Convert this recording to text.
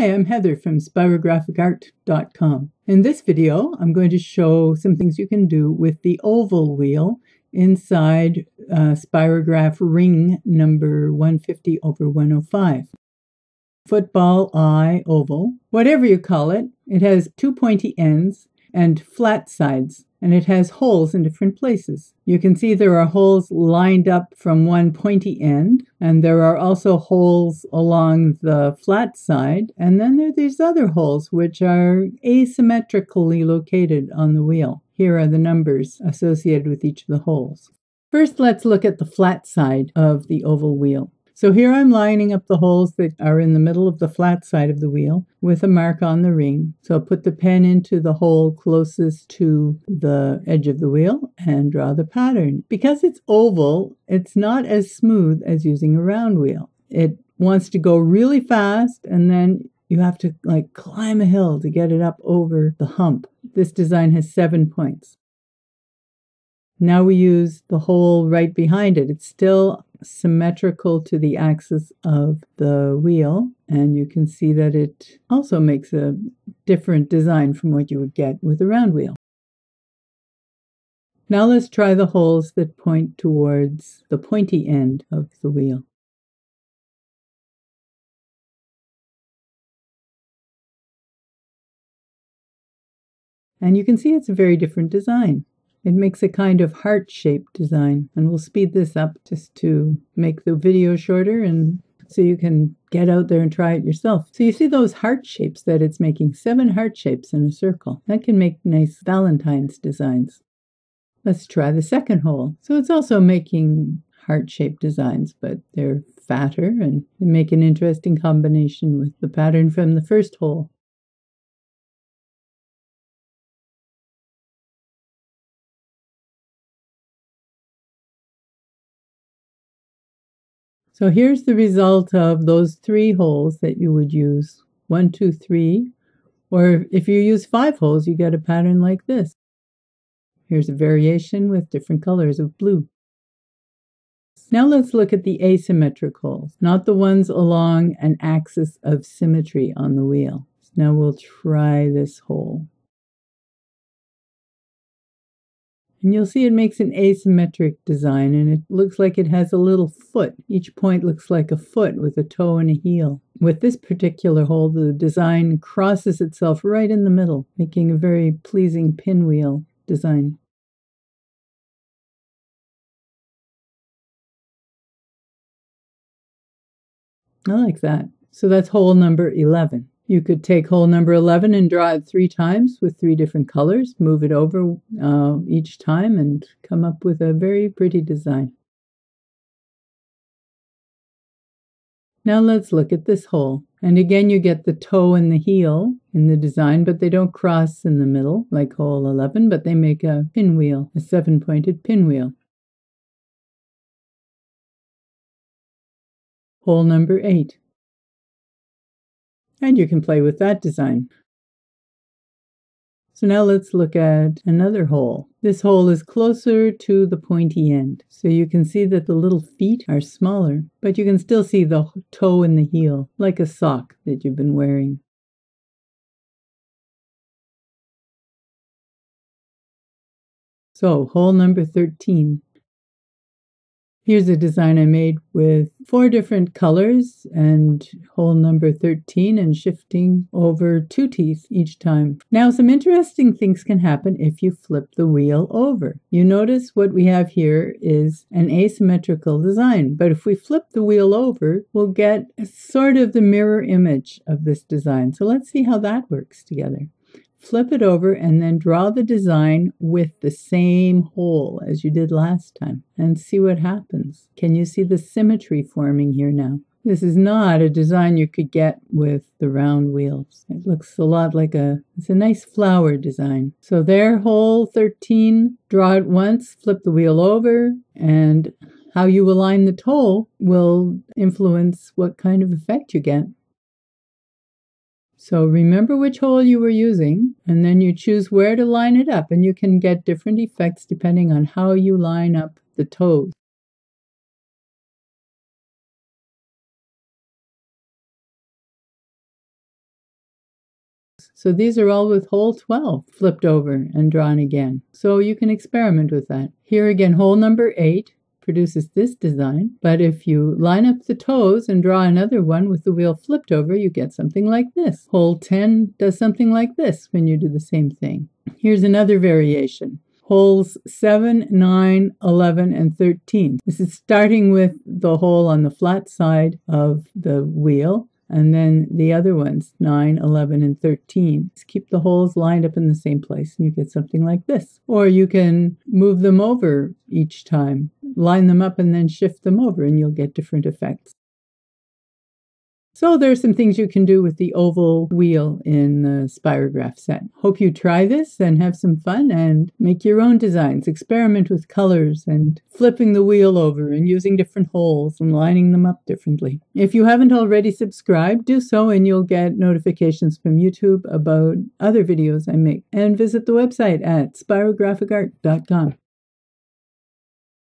Hi, I'm Heather from spirographicart.com. In this video, I'm going to show some things you can do with the oval wheel inside uh, Spirograph ring number 150 over 105. Football eye oval, whatever you call it, it has two pointy ends and flat sides and it has holes in different places. You can see there are holes lined up from one pointy end, and there are also holes along the flat side, and then there are these other holes which are asymmetrically located on the wheel. Here are the numbers associated with each of the holes. First, let's look at the flat side of the oval wheel. So here I'm lining up the holes that are in the middle of the flat side of the wheel with a mark on the ring. So I'll put the pen into the hole closest to the edge of the wheel and draw the pattern. Because it's oval, it's not as smooth as using a round wheel. It wants to go really fast and then you have to like climb a hill to get it up over the hump. This design has seven points. Now we use the hole right behind it. It's still symmetrical to the axis of the wheel and you can see that it also makes a different design from what you would get with a round wheel. Now let's try the holes that point towards the pointy end of the wheel. And you can see it's a very different design. It makes a kind of heart-shaped design, and we'll speed this up just to make the video shorter and so you can get out there and try it yourself. So you see those heart shapes that it's making, seven heart shapes in a circle. That can make nice Valentine's designs. Let's try the second hole. So it's also making heart-shaped designs, but they're fatter and they make an interesting combination with the pattern from the first hole. So here's the result of those three holes that you would use. One, two, three. Or if you use five holes, you get a pattern like this. Here's a variation with different colors of blue. Now let's look at the asymmetric holes, not the ones along an axis of symmetry on the wheel. Now we'll try this hole. And you'll see it makes an asymmetric design and it looks like it has a little foot. Each point looks like a foot with a toe and a heel. With this particular hole, the design crosses itself right in the middle, making a very pleasing pinwheel design. I like that. So that's hole number 11. You could take hole number 11 and draw it three times with three different colors, move it over uh, each time, and come up with a very pretty design. Now let's look at this hole. And again, you get the toe and the heel in the design, but they don't cross in the middle like hole 11, but they make a pinwheel, a seven-pointed pinwheel. Hole number 8 and you can play with that design. So now let's look at another hole. This hole is closer to the pointy end. So you can see that the little feet are smaller, but you can still see the toe and the heel, like a sock that you've been wearing. So hole number 13. Here's a design I made with four different colors and hole number 13 and shifting over two teeth each time. Now some interesting things can happen if you flip the wheel over. You notice what we have here is an asymmetrical design, but if we flip the wheel over, we'll get sort of the mirror image of this design. So let's see how that works together flip it over and then draw the design with the same hole as you did last time and see what happens. Can you see the symmetry forming here now? This is not a design you could get with the round wheels. It looks a lot like a, it's a nice flower design. So there, hole 13, draw it once, flip the wheel over, and how you align the toe will influence what kind of effect you get. So remember which hole you were using, and then you choose where to line it up, and you can get different effects depending on how you line up the toes. So these are all with hole 12 flipped over and drawn again. So you can experiment with that. Here again, hole number 8 produces this design, but if you line up the toes and draw another one with the wheel flipped over, you get something like this. Hole 10 does something like this when you do the same thing. Here's another variation holes 7, 9, 11, and 13. This is starting with the hole on the flat side of the wheel, and then the other ones, 9, 11, and 13. Just keep the holes lined up in the same place, and you get something like this. Or you can move them over each time, line them up, and then shift them over, and you'll get different effects. So there's some things you can do with the oval wheel in the Spirograph set. Hope you try this and have some fun and make your own designs. Experiment with colors and flipping the wheel over and using different holes and lining them up differently. If you haven't already subscribed, do so and you'll get notifications from YouTube about other videos I make. And visit the website at spirographicart.com.